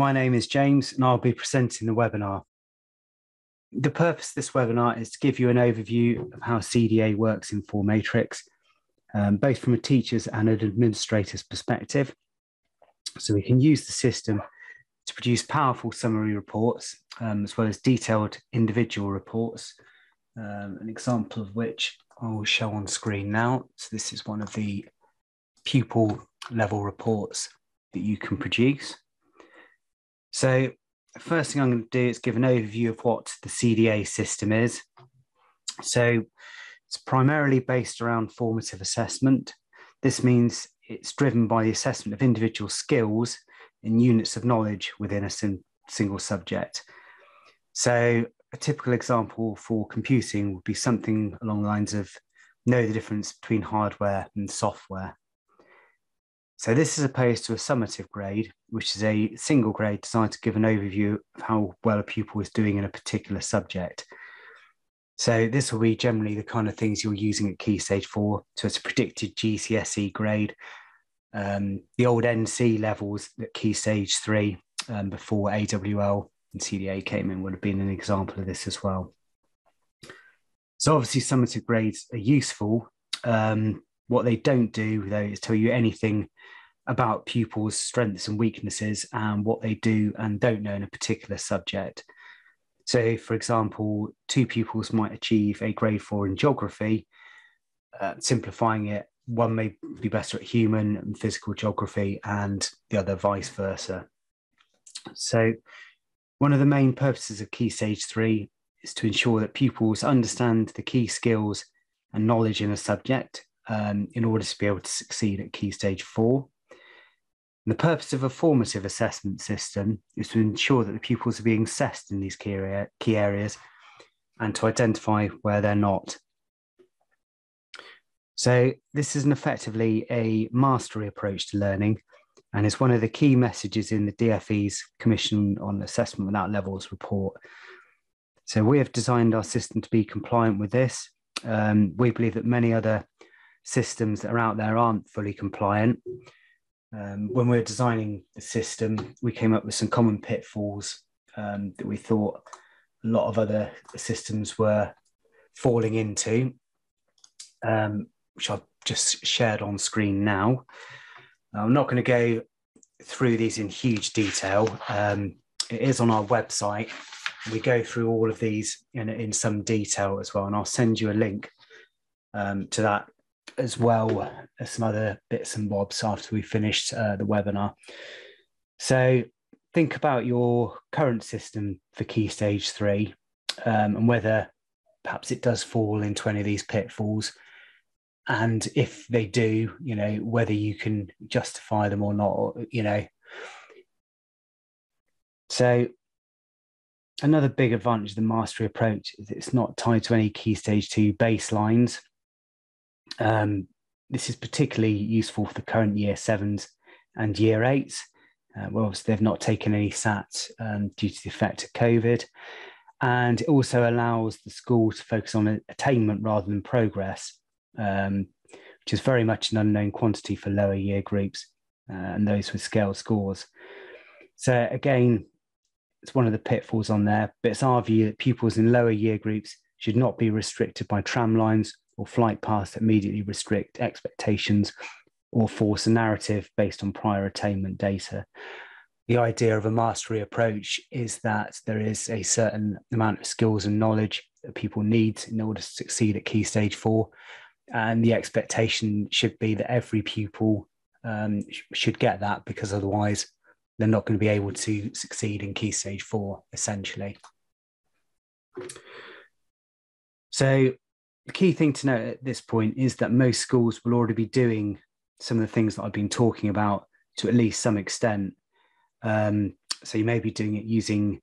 My name is James and I'll be presenting the webinar. The purpose of this webinar is to give you an overview of how CDA works in 4Matrix, um, both from a teacher's and an administrator's perspective. So we can use the system to produce powerful summary reports, um, as well as detailed individual reports, um, an example of which I will show on screen now. So this is one of the pupil level reports that you can produce. So first thing I'm going to do is give an overview of what the CDA system is. So it's primarily based around formative assessment. This means it's driven by the assessment of individual skills in units of knowledge within a single subject. So a typical example for computing would be something along the lines of know the difference between hardware and software. So this is opposed to a summative grade, which is a single grade designed to give an overview of how well a pupil is doing in a particular subject. So this will be generally the kind of things you're using at Key Stage 4. So it's a predicted GCSE grade. Um, the old NC levels at Key Stage 3 um, before AWL and CDA came in would have been an example of this as well. So obviously summative grades are useful. Um, what they don't do though is tell you anything about pupils' strengths and weaknesses and what they do and don't know in a particular subject. So, for example, two pupils might achieve a grade four in geography. Uh, simplifying it, one may be better at human and physical geography, and the other vice versa. So, one of the main purposes of Key Stage 3 is to ensure that pupils understand the key skills and knowledge in a subject um, in order to be able to succeed at Key Stage 4. And the purpose of a formative assessment system is to ensure that the pupils are being assessed in these key, area, key areas and to identify where they're not. So, this is an effectively a mastery approach to learning and is one of the key messages in the DFE's Commission on Assessment Without Levels report. So, we have designed our system to be compliant with this. Um, we believe that many other systems that are out there aren't fully compliant. Um, when we were designing the system, we came up with some common pitfalls um, that we thought a lot of other systems were falling into, um, which I've just shared on screen now. I'm not going to go through these in huge detail. Um, it is on our website. We go through all of these in, in some detail as well, and I'll send you a link um, to that as well as some other bits and bobs after we finished uh, the webinar. So think about your current system for key stage three um, and whether perhaps it does fall into any of these pitfalls. And if they do, you know, whether you can justify them or not, you know. So another big advantage of the mastery approach is it's not tied to any key stage two baselines. Um, this is particularly useful for the current year sevens and year eights. Uh, well, they've not taken any SAT um, due to the effect of COVID. And it also allows the school to focus on attainment rather than progress, um, which is very much an unknown quantity for lower year groups uh, and those with scale scores. So, again, it's one of the pitfalls on there, but it's our view that pupils in lower year groups should not be restricted by tram lines or flight paths that immediately restrict expectations or force a narrative based on prior attainment data. The idea of a mastery approach is that there is a certain amount of skills and knowledge that people need in order to succeed at key stage four. And the expectation should be that every pupil um, should get that because otherwise they're not going to be able to succeed in key stage four, essentially. So the key thing to note at this point is that most schools will already be doing some of the things that I've been talking about to at least some extent. Um, so you may be doing it using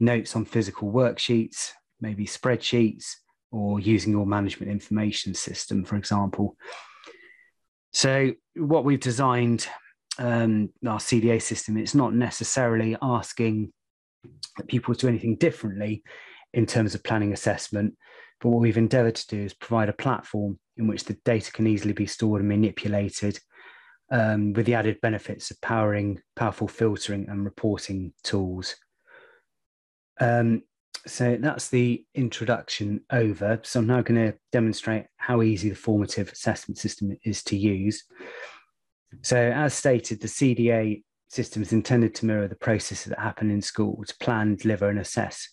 notes on physical worksheets, maybe spreadsheets, or using your management information system, for example. So what we've designed um, our CDA system, it's not necessarily asking people to do anything differently in terms of planning assessment. But what we've endeavored to do is provide a platform in which the data can easily be stored and manipulated um, with the added benefits of powering powerful filtering and reporting tools. Um, so that's the introduction over. So I'm now going to demonstrate how easy the formative assessment system is to use. So as stated, the CDA system is intended to mirror the processes that happen in school to plan, deliver and assess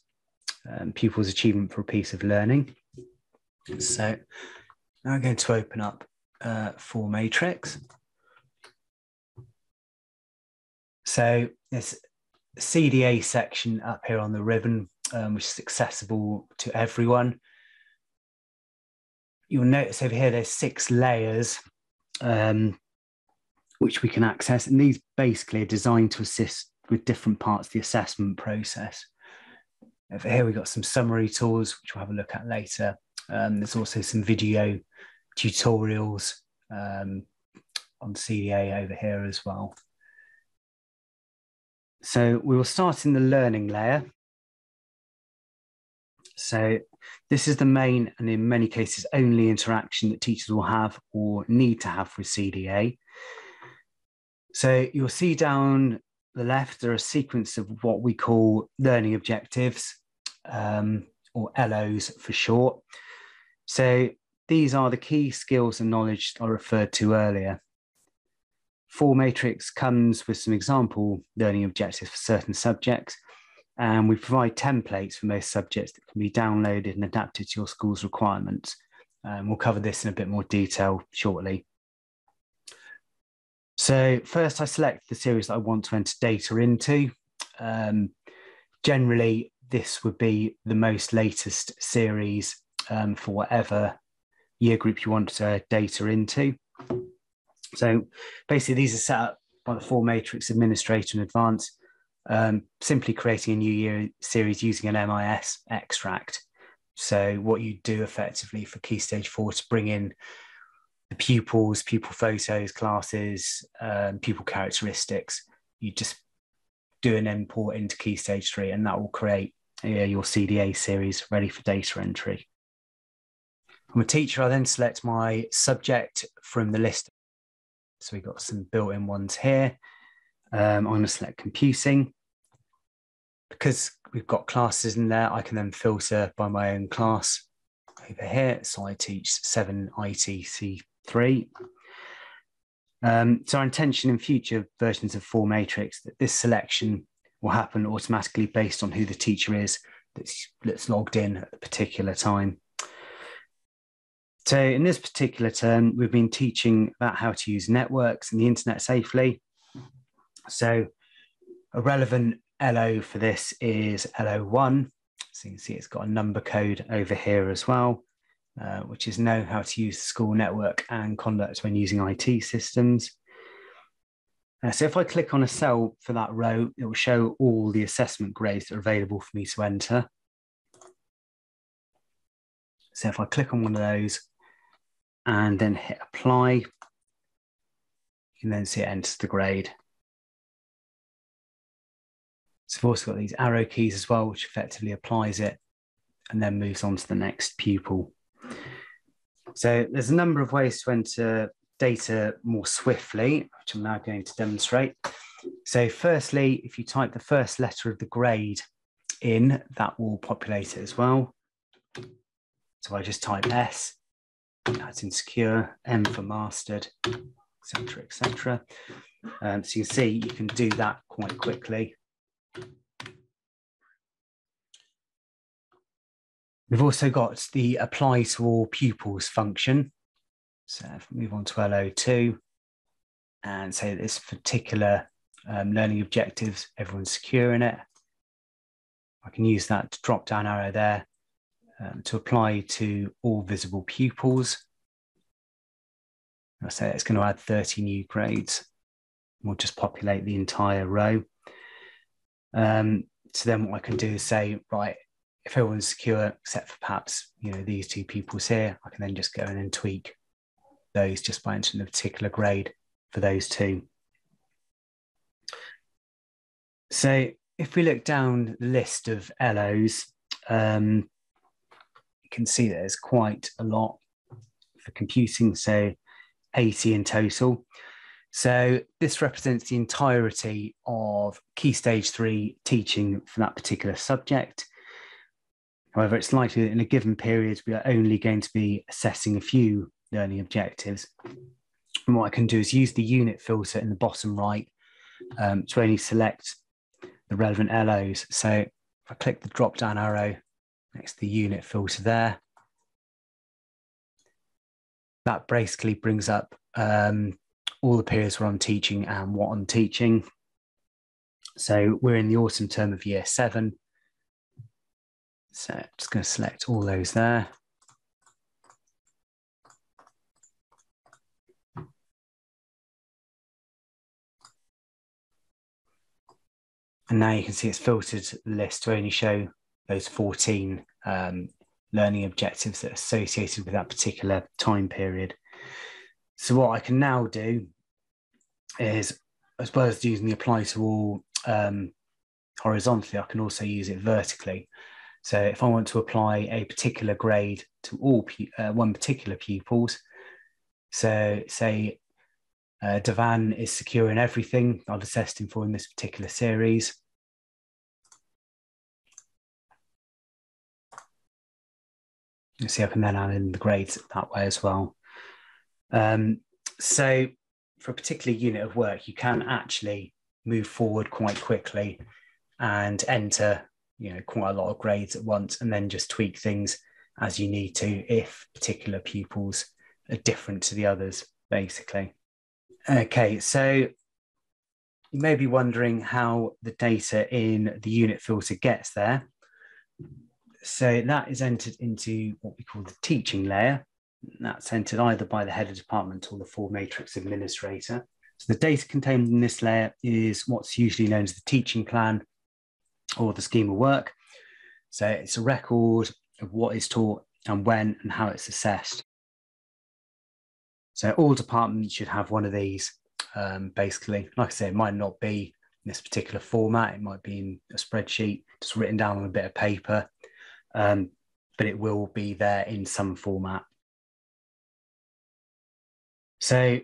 um, pupils' achievement for a piece of learning. So I'm going to open up uh, 4Matrix. So this CDA section up here on the ribbon, um, which is accessible to everyone. You'll notice over here there's six layers um, which we can access, and these basically are designed to assist with different parts of the assessment process. Over here we've got some summary tools, which we'll have a look at later. Um, there's also some video tutorials um, on CDA over here as well. So we will start in the learning layer. So this is the main and in many cases only interaction that teachers will have or need to have with CDA. So you'll see down the left, there are a sequence of what we call learning objectives um, or LOs for short. So these are the key skills and knowledge I referred to earlier. Four 4Matrix comes with some example learning objectives for certain subjects, and we provide templates for most subjects that can be downloaded and adapted to your school's requirements. Um, we'll cover this in a bit more detail shortly. So first I select the series that I want to enter data into. Um, generally, this would be the most latest series um, for whatever year group you want uh, data into. So basically, these are set up by the 4Matrix administrator in advance, um, simply creating a new year series using an MIS extract. So what you do effectively for Key Stage 4 to bring in the pupils, pupil photos, classes, um, pupil characteristics, you just do an import into Key Stage 3 and that will create uh, your CDA series ready for data entry. I'm a teacher, I then select my subject from the list so we've got some built-in ones here. Um, I'm going to select computing. Because we've got classes in there, I can then filter by my own class over here. So I teach 7 ITC3. Um, so our intention in future versions of 4Matrix that this selection will happen automatically based on who the teacher is that's, that's logged in at a particular time. So in this particular term, we've been teaching about how to use networks and the internet safely. So a relevant LO for this is LO1. So you can see it's got a number code over here as well, uh, which is know how to use the school network and conduct when using IT systems. Uh, so if I click on a cell for that row, it will show all the assessment grades that are available for me to enter. So if I click on one of those, and then hit apply. You can then see it enters the grade. So I've also got these arrow keys as well, which effectively applies it and then moves on to the next pupil. So there's a number of ways to enter data more swiftly, which I'm now going to demonstrate. So firstly, if you type the first letter of the grade in, that will populate it as well. So I just type S that's insecure, M for mastered, etc., etc. Um, so you can see you can do that quite quickly. We've also got the apply to all pupils function. So if we move on to LO2 and say this particular um, learning objectives, everyone's secure in it. I can use that drop down arrow there um, to apply to all visible pupils. I say it's going to add 30 new grades. We'll just populate the entire row. Um, so then what I can do is say, right, if everyone's secure, except for perhaps, you know, these two pupils here, I can then just go in and tweak those just by entering the particular grade for those two. So if we look down the list of LOs, um, can see that there's quite a lot for computing, so 80 in total. So this represents the entirety of Key Stage 3 teaching for that particular subject. However, it's likely that in a given period, we are only going to be assessing a few learning objectives. And what I can do is use the unit filter in the bottom right um, to only select the relevant LOs. So if I click the drop down arrow next the unit filter there, that basically brings up um, all the periods where I'm teaching and what I'm teaching. So we're in the autumn term of year seven. So I'm just going to select all those there. And now you can see it's filtered the list to only show those 14 um, learning objectives that are associated with that particular time period. So what I can now do is, as well as using the apply to all um, horizontally, I can also use it vertically. So if I want to apply a particular grade to all uh, one particular pupils, so say uh, Devan is secure in everything I've assessed him for in this particular series. See, I can then add in the grades that way as well. Um, so for a particular unit of work, you can actually move forward quite quickly and enter, you know, quite a lot of grades at once, and then just tweak things as you need to if particular pupils are different to the others, basically. Okay, so you may be wondering how the data in the unit filter gets there. So that is entered into what we call the teaching layer. That's entered either by the head of department or the full 4Matrix administrator. So the data contained in this layer is what's usually known as the teaching plan or the scheme of work. So it's a record of what is taught and when and how it's assessed. So all departments should have one of these. Um, basically, like I say, it might not be in this particular format. It might be in a spreadsheet, just written down on a bit of paper, um, but it will be there in some format. So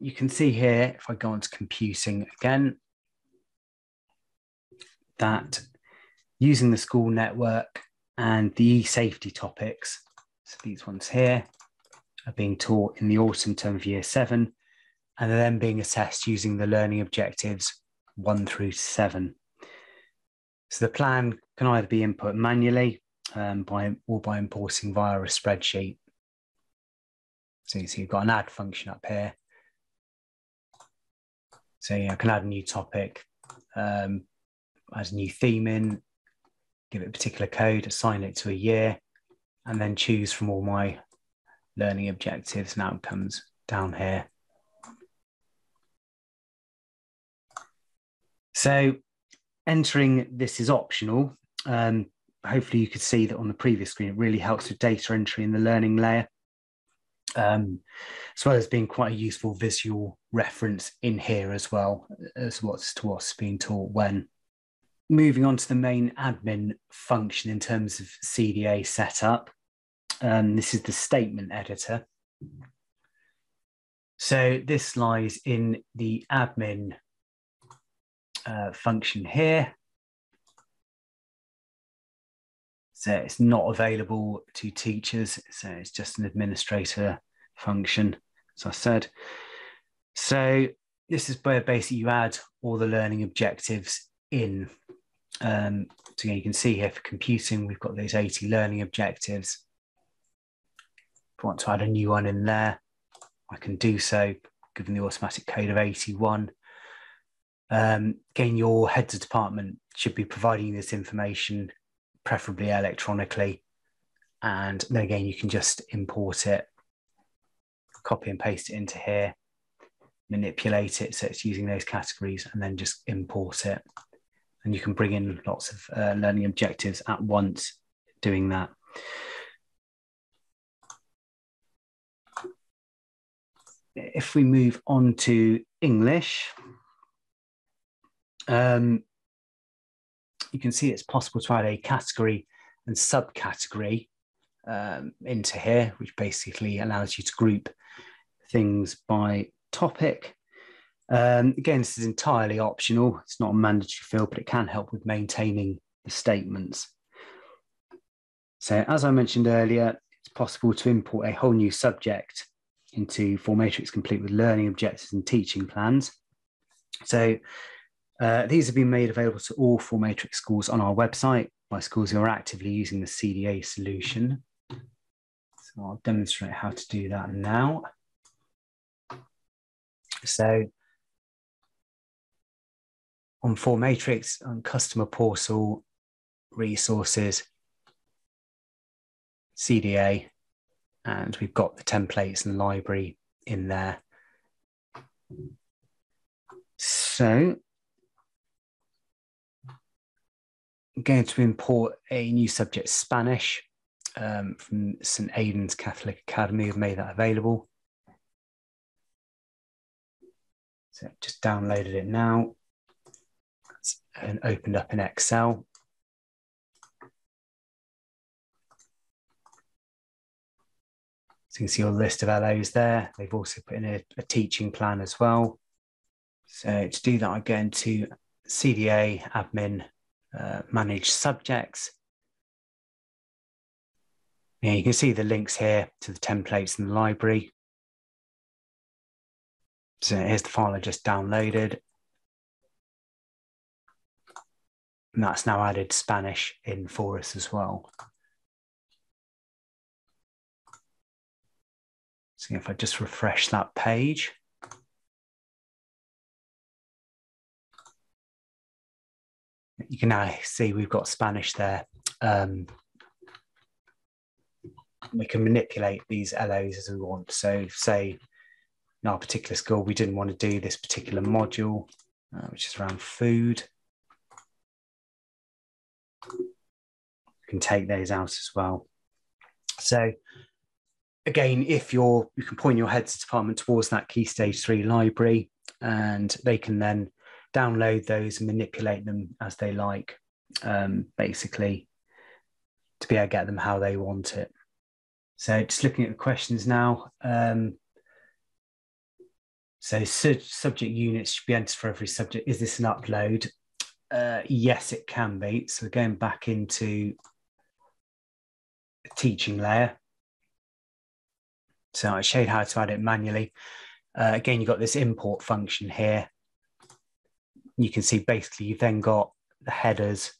you can see here, if I go on to computing again, that using the school network and the e-safety topics, so these ones here, are being taught in the autumn term of year seven, and are then being assessed using the learning objectives one through seven. So the plan can either be input manually um, by, or by importing via a spreadsheet. So you see you've got an add function up here. So yeah, I can add a new topic, um, add a new theme in, give it a particular code, assign it to a year, and then choose from all my learning objectives and outcomes down here. So entering this is optional. Um, hopefully you could see that on the previous screen, it really helps with data entry in the learning layer, um, as well as being quite a useful visual reference in here as well, as what's to what's being taught when. Moving on to the main admin function in terms of CDA setup. Um, this is the statement editor. So this lies in the admin uh, function here. So it's not available to teachers. So it's just an administrator function, as I said. So this is where basically you add all the learning objectives in. Um, so you can see here for computing, we've got those 80 learning objectives. If I want to add a new one in there, I can do so, given the automatic code of 81. Um, again, your heads of department should be providing this information, preferably electronically. And then again, you can just import it, copy and paste it into here, manipulate it so it's using those categories, and then just import it. And you can bring in lots of uh, learning objectives at once doing that. if we move on to English, um, you can see it's possible to add a category and subcategory um, into here, which basically allows you to group things by topic. Um, again, this is entirely optional. It's not a mandatory field, but it can help with maintaining the statements. So as I mentioned earlier, it's possible to import a whole new subject into 4Matrix complete with learning objectives and teaching plans. So uh, these have been made available to all 4Matrix schools on our website by schools who are actively using the CDA solution. So I'll demonstrate how to do that now. So on 4Matrix, on customer portal, resources, CDA, and we've got the templates and library in there. So going to import a new subject, Spanish, um, from St. Aidan's Catholic Academy, I've made that available. So I've just downloaded it now and opened up in Excel. So you can see a list of LOs there. They've also put in a, a teaching plan as well. So to do that, I go into CDA, admin, uh, manage subjects. Yeah, you can see the links here to the templates in the library. So here's the file I just downloaded. And that's now added Spanish in for us as well. So if I just refresh that page. You can now see we've got Spanish there. Um, we can manipulate these LOs as we want. So say in our particular school, we didn't want to do this particular module, uh, which is around food. You can take those out as well. So again, if you're, you can point your heads department towards that key stage three library and they can then download those and manipulate them as they like, um, basically, to be able to get them how they want it. So just looking at the questions now. Um, so su subject units should be entered for every subject. Is this an upload? Uh, yes, it can be. So we're going back into the teaching layer. So I showed how to add it manually. Uh, again, you've got this import function here. You can see basically you've then got the headers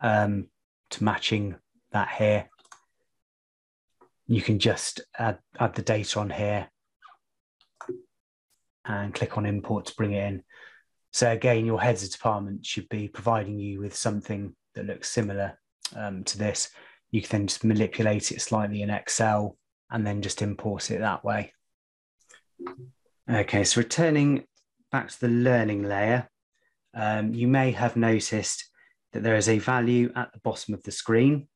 um, to matching that here. You can just add, add the data on here and click on import to bring it in. So again, your heads of department should be providing you with something that looks similar um, to this. You can then just manipulate it slightly in Excel and then just import it that way. Okay, so returning back to the learning layer, um, you may have noticed that there is a value at the bottom of the screen.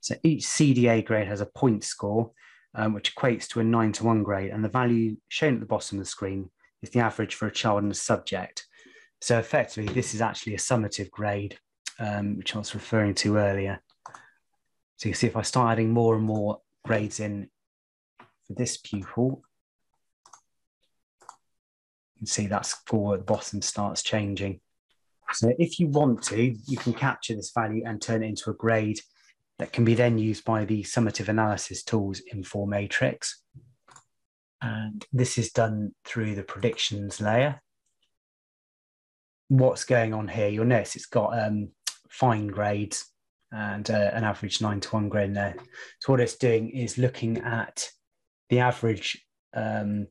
So each CDA grade has a point score, um, which equates to a nine to one grade. And the value shown at the bottom of the screen is the average for a child and a subject. So effectively, this is actually a summative grade, um, which I was referring to earlier. So you see if I start adding more and more grades in for this pupil, can see that score at the bottom starts changing. So if you want to, you can capture this value and turn it into a grade that can be then used by the summative analysis tools in 4Matrix. And this is done through the predictions layer. What's going on here? You'll notice it's got um, fine grades and uh, an average nine to one grade in there. So what it's doing is looking at the average um,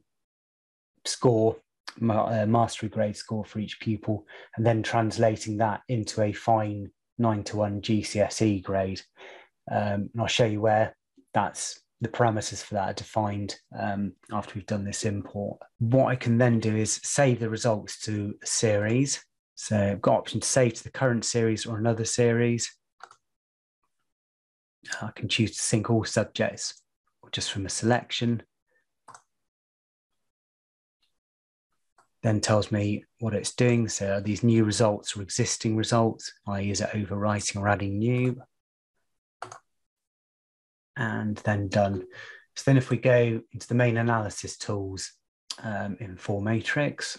score, ma uh, mastery grade score for each pupil, and then translating that into a fine nine to one GCSE grade. Um, and I'll show you where that's the parameters for that are defined um, after we've done this import. What I can then do is save the results to a series. So I've got option to save to the current series or another series. I can choose to sync all subjects just from a selection. Then tells me what it's doing. So are these new results or existing results? I is it overwriting or adding new? and then done. So then if we go into the main analysis tools um, in 4Matrix,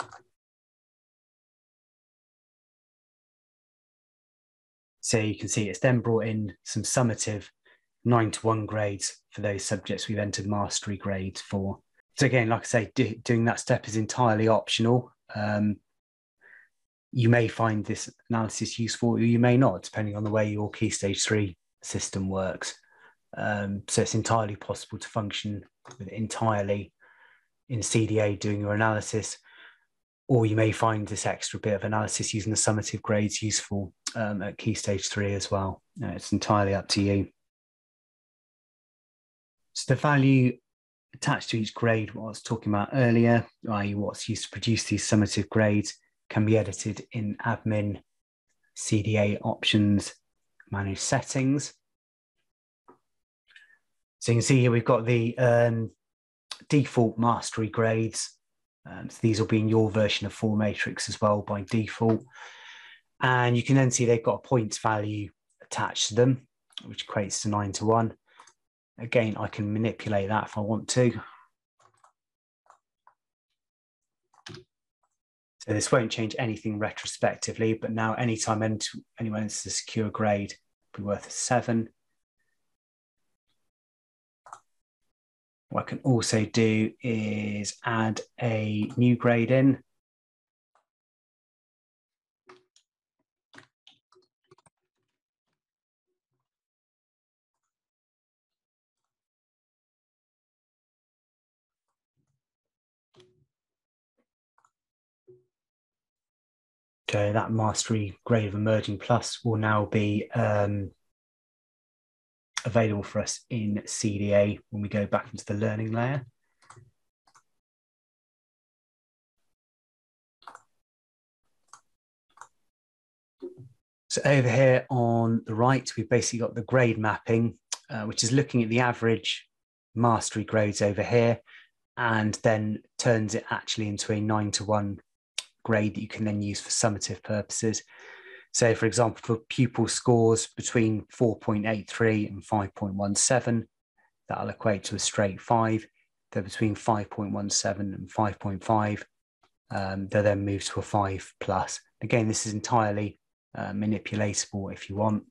so you can see it's then brought in some summative nine to one grades for those subjects we've entered mastery grades for. So again, like I say, do, doing that step is entirely optional. Um, you may find this analysis useful or you may not, depending on the way your key stage three system works. Um, so it's entirely possible to function with entirely in CDA doing your analysis, or you may find this extra bit of analysis using the summative grades useful um, at key stage three as well. It's entirely up to you. So the value attached to each grade, what I was talking about earlier, i.e. what's used to produce these summative grades, can be edited in admin, CDA options, manage settings. So you can see here we've got the um, default mastery grades. Um, so these will be in your version of 4Matrix as well by default. And you can then see they've got a points value attached to them, which equates to nine to one. Again, I can manipulate that if I want to. So this won't change anything retrospectively, but now anytime anyone enters a secure grade, be worth a seven. What I can also do is add a new grade in. So that mastery grade of emerging plus will now be um, available for us in CDA when we go back into the learning layer. So over here on the right, we've basically got the grade mapping, uh, which is looking at the average mastery grades over here, and then turns it actually into a nine to one grade that you can then use for summative purposes. So, for example, for pupil scores between 4.83 and 5.17, that'll equate to a straight five. They're between 5.17 and 5.5. Um, they then move to a five plus. Again, this is entirely uh, manipulatable if you want.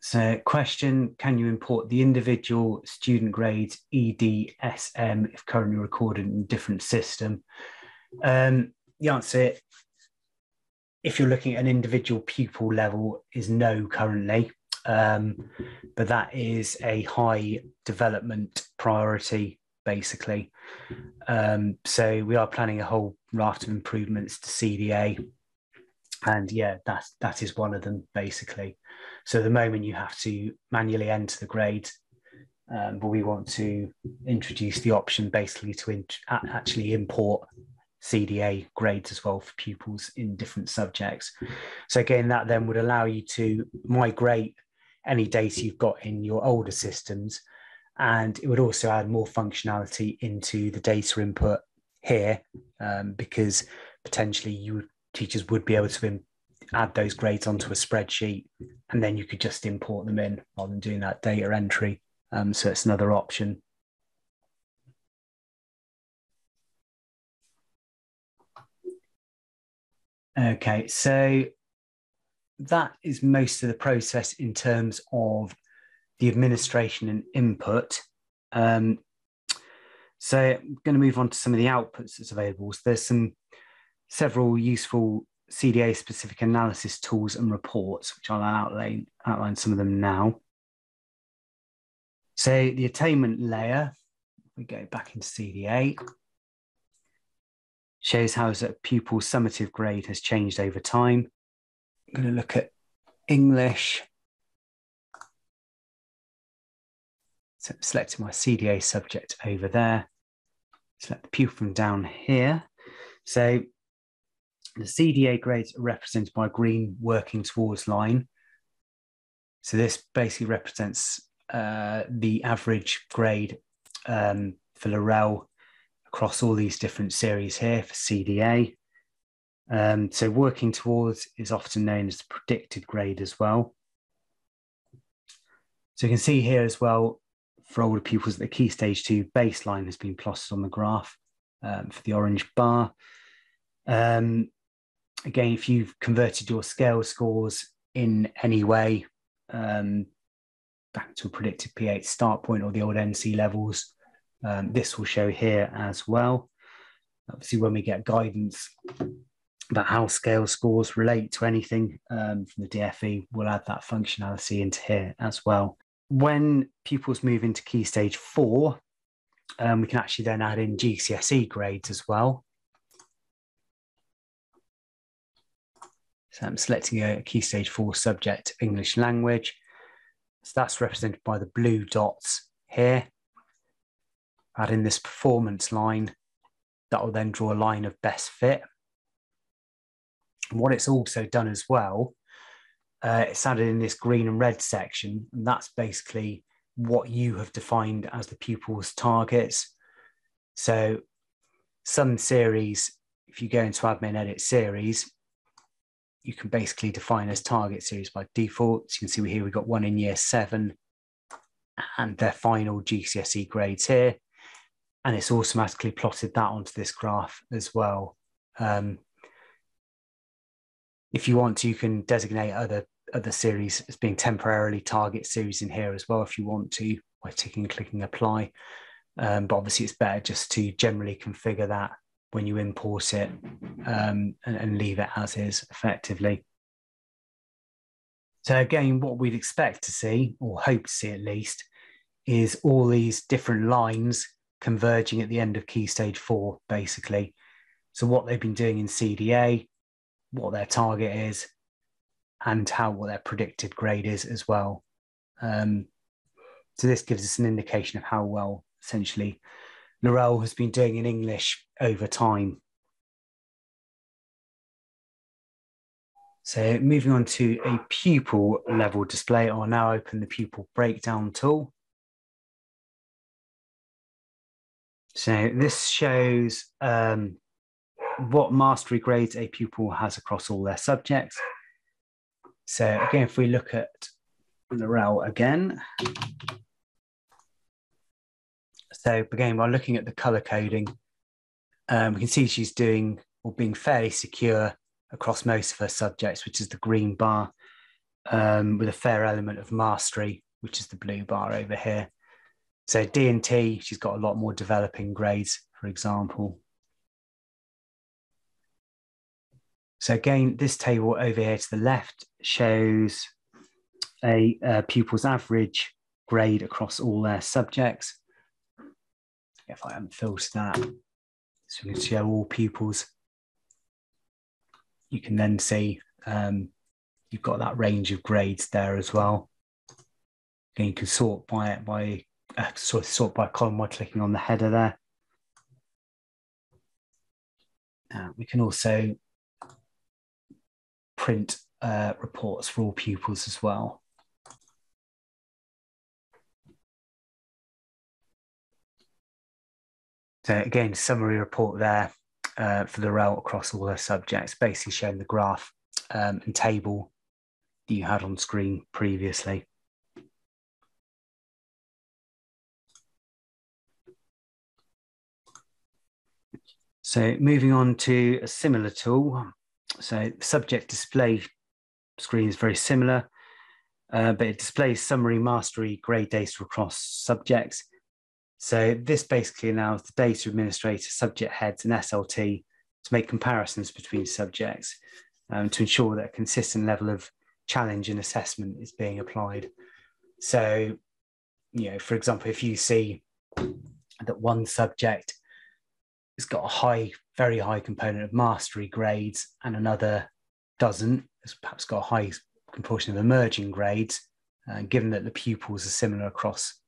So, question Can you import the individual student grades EDSM if currently recorded in a different system? Um, the answer, if you're looking at an individual pupil level, is no currently. Um, but that is a high development priority, basically. Um, so, we are planning a whole raft of improvements to CDA. And yeah, that, that is one of them, basically. So at the moment you have to manually enter the grade, um, but we want to introduce the option basically to in- actually import CDA grades as well for pupils in different subjects. So again, that then would allow you to migrate any data you've got in your older systems, and it would also add more functionality into the data input here, um, because potentially you teachers would be able to add those grades onto a spreadsheet, and then you could just import them in rather than doing that data entry. Um, so it's another option. Okay, so that is most of the process in terms of the administration and input. Um, so I'm going to move on to some of the outputs that's available. So there's some several useful CDA specific analysis tools and reports, which I'll outline, outline some of them now. So the attainment layer, we go back into CDA, shows how a pupil summative grade has changed over time. I'm going to look at English. So selecting my CDA subject over there. Select the pupil from down here. So the CDA grades are represented by a green working towards line. So this basically represents uh, the average grade um, for Lorel across all these different series here for CDA. Um, so working towards is often known as the predicted grade as well. So you can see here as well, for older pupils, the key stage two baseline has been plotted on the graph um, for the orange bar. Um, again, if you've converted your scale scores in any way um, back to a predicted P8 start point or the old NC levels, um, this will show here as well. Obviously, when we get guidance about how scale scores relate to anything um, from the DFE, we'll add that functionality into here as well. When pupils move into key stage four, um, we can actually then add in GCSE grades as well. I'm selecting a key stage four subject, English language. So that's represented by the blue dots here. Add in this performance line that will then draw a line of best fit. And what it's also done as well, uh, it's added in this green and red section, and that's basically what you have defined as the pupil's targets. So some series, if you go into admin edit series, you can basically define as target series by default. So you can see here we've got one in year seven and their final GCSE grades here and it's automatically plotted that onto this graph as well. Um, if you want to, you can designate other other series as being temporarily target series in here as well if you want to by ticking and clicking apply. Um, but obviously it's better just to generally configure that when you import it um, and, and leave it as is effectively. So again, what we'd expect to see, or hope to see at least, is all these different lines converging at the end of key stage four, basically. So what they've been doing in CDA, what their target is, and how what their predicted grade is as well. Um, so this gives us an indication of how well essentially Narelle has been doing in English over time. So moving on to a pupil level display, I'll now open the pupil breakdown tool. So this shows um, what mastery grades a pupil has across all their subjects. So again, if we look at Narelle again, so again, by looking at the color coding, um, we can see she's doing or being fairly secure across most of her subjects, which is the green bar, um, with a fair element of mastery, which is the blue bar over here. So D&T, she's got a lot more developing grades, for example. So again, this table over here to the left shows a, a pupil's average grade across all their subjects. If I unfilter that, so we can show all pupils. You can then see um, you've got that range of grades there as well. And you can sort by it by uh, sort sort by column by clicking on the header there. Uh, we can also print uh, reports for all pupils as well. So again, summary report there uh, for Narelle across all their subjects, basically showing the graph um, and table that you had on screen previously. So moving on to a similar tool. So subject display screen is very similar, uh, but it displays summary mastery grade data across subjects. So this basically allows the data administrator, subject heads and SLT to make comparisons between subjects um, to ensure that a consistent level of challenge and assessment is being applied. So, you know, for example, if you see that one subject it's got a high, very high component of mastery grades, and another doesn't. It's perhaps got a high proportion of emerging grades. Uh, given that the pupils are similar across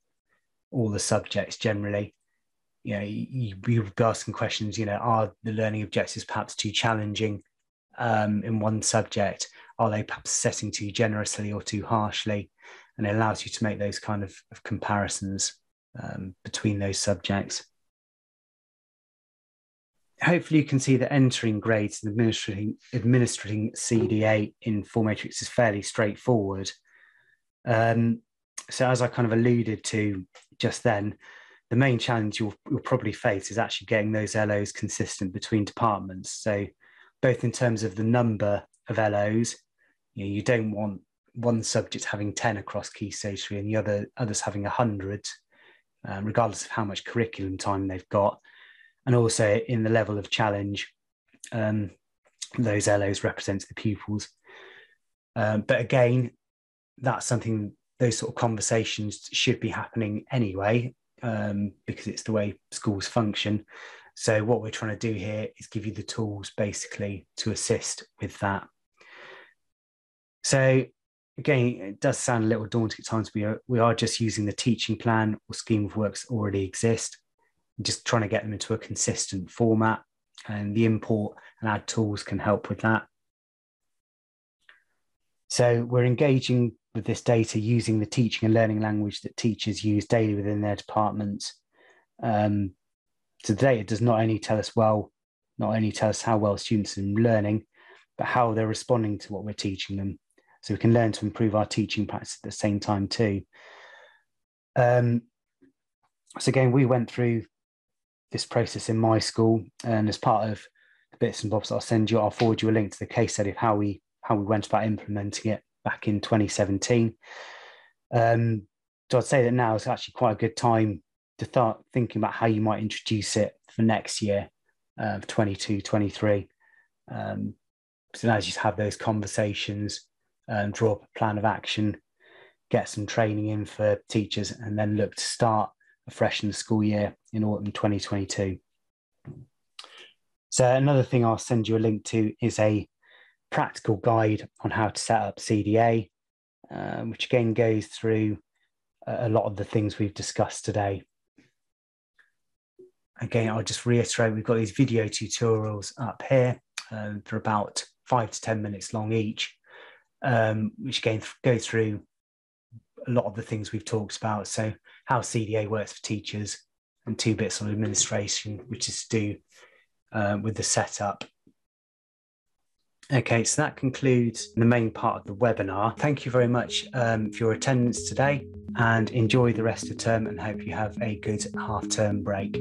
all the subjects generally, you know, you, you be asking questions. You know, are the learning objectives perhaps too challenging um, in one subject? Are they perhaps setting too generously or too harshly? And it allows you to make those kind of, of comparisons um, between those subjects hopefully you can see that entering grades and administering, administering CDA in 4Matrix is fairly straightforward. Um, so as I kind of alluded to just then, the main challenge you'll, you'll probably face is actually getting those LOs consistent between departments. So both in terms of the number of LOs, you, know, you don't want one subject having 10 across key stage three and the other others having 100 um, regardless of how much curriculum time they've got and also in the level of challenge um, those LOs represent the pupils um, but again that's something those sort of conversations should be happening anyway um, because it's the way schools function so what we're trying to do here is give you the tools basically to assist with that so again, it does sound a little daunting at times. We are, we are just using the teaching plan or scheme of works that already exist, just trying to get them into a consistent format. And the import and add tools can help with that. So we're engaging with this data using the teaching and learning language that teachers use daily within their departments. Um, so the data does not only tell us well, not only tell us how well students are learning, but how they're responding to what we're teaching them so we can learn to improve our teaching practice at the same time too. Um, so again, we went through this process in my school, and as part of the bits and bobs I'll send you, I'll forward you a link to the case study of how we how we went about implementing it back in 2017. Um, so I'd say that now is actually quite a good time to start thinking about how you might introduce it for next year, uh, 22, 23. Um, so now you have those conversations, um, draw up a plan of action, get some training in for teachers, and then look to start afresh in the school year in autumn 2022. So another thing I'll send you a link to is a practical guide on how to set up CDA, um, which again goes through a lot of the things we've discussed today. Again, I'll just reiterate, we've got these video tutorials up here. Um, for about five to 10 minutes long each um, which again go through a lot of the things we've talked about. So how CDA works for teachers and two bits on administration, which is to do uh, with the setup. Okay, so that concludes the main part of the webinar. Thank you very much um, for your attendance today and enjoy the rest of term and hope you have a good half term break.